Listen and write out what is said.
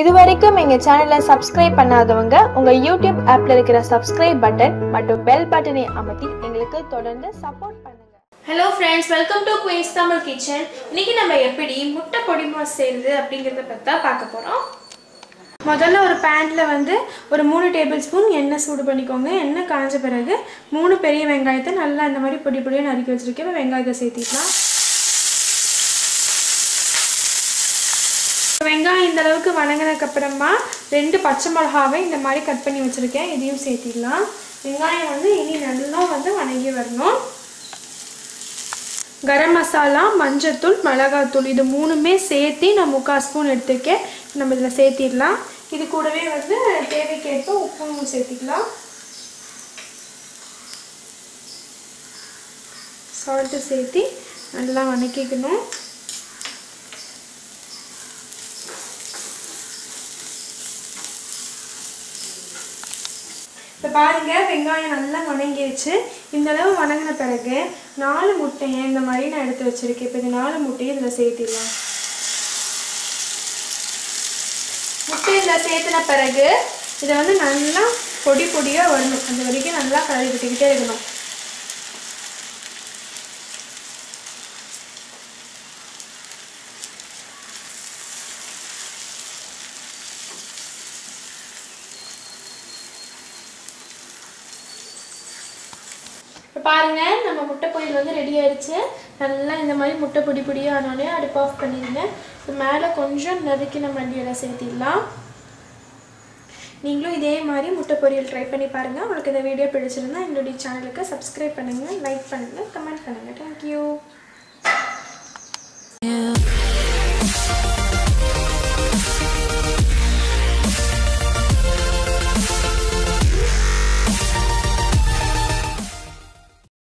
இதுவரைக்கும் எங்க சேனலை சப்ஸ்கிரைப் பண்ணாதவங்க உங்க யூடியூப் ஆப்ல இருக்கிற சப்ஸ்கிரைப் பட்டன் மற்றும் பெல் பட்டனை அமர்த்தி எங்களுக்கு தொடர்ந்து சப்போர்ட் பண்ணுங்க. Hello friends welcome to Queens Tamil Kitchen இன்னைக்கு நம்ம எப்படி முட்டை பொடி மாஸ் அப்படிங்கிறத பற்றி தான் பார்க்க போகிறோம் முதல்ல ஒரு பேனில் வந்து ஒரு மூணு டேபிள் ஸ்பூன் எண்ணெய் சூடு பண்ணிக்கோங்க. எண்ணெய் காஞ்ச பிறகு மூணு பெரிய வெங்காயத்தை நல்லா இந்த மாதிரி பொடி பொடியாக நறுக்கி வச்சுருக்கேன். வெங்காயத்தை சேர்த்திக்கலாம். வெங்காயம் இந்த அளவுக்கு வணங்கினதுக்கு அப்புறமா ரெண்டு பச்சை மிளகாவை இந்த மாதிரி கட் பண்ணி வச்சுருக்கேன். இதையும் சேர்த்திடலாம். வெங்காயம் வந்து இனி நல்லா வந்து வணங்கி வரணும். கரம் மசாலா மஞ்சத்தூள் மிளகாத்தூள் இது மூணுமே சேர்த்து நான் முக்கால் ஸ்பூன் எடுத்துருக்கேன். நம்ம இதில் சேர்த்திடலாம். இது கூடவே வந்து தேவைக்கேற்ப உப்பும் சேர்த்திக்கலாம். சால்ட்டு சேர்த்து நல்லா வணக்கிக்கணும். இப்போ பாருங்க வெங்காயம் நல்லா வணங்கிருச்சு. இந்த அளவு வணங்கின பிறகு நாலு முட்டையை இந்த மாதிரி நான் எடுத்து வச்சிருக்கேன். இப்போ இந்த நாலு முட்டையை இதில் சேர்த்திடலாம். முட்டை இதில் சேர்த்துன பிறகு இதை வந்து நல்லா பொடி பொடியாக வரணும் அந்த வரைக்கும் நல்லா கலரி விட்டுக்கிட்டே இருக்கணும். இப்போ பாருங்கள் நம்ம முட்டை பொரியல் வந்து ரெடி ஆயிடுச்சு. நல்லா இந்த மாதிரி முட்டை பொடி பொடியாக ஆனோடனே அடுப்பு ஆஃப் பண்ணிடுங்க. இப்போ மேலே கொஞ்சம் நறுக்கின மல்லியெல்லாம் சேர்த்திடலாம். நீங்களும் இதே மாதிரி முட்டை பொரியல் ட்ரை பண்ணி பாருங்கள் உங்களுக்கு இந்த வீடியோ பிடிச்சிருந்தா எங்களுடைய சேனலுக்கு சப்ஸ்கிரைப் பண்ணுங்கள் லைக் பண்ணுங்கள் கமெண்ட் பண்ணுங்கள் தேங்க்யூ